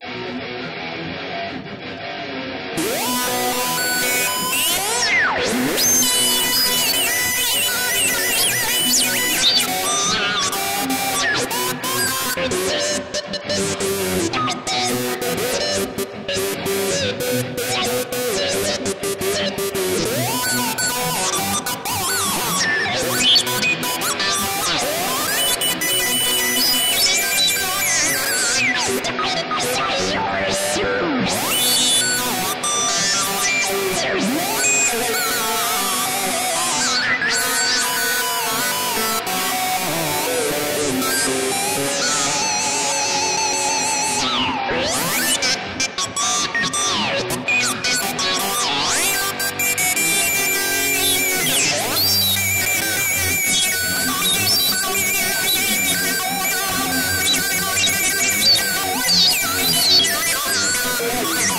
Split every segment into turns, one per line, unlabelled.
Thank you. Sorry.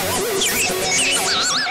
かけてみるの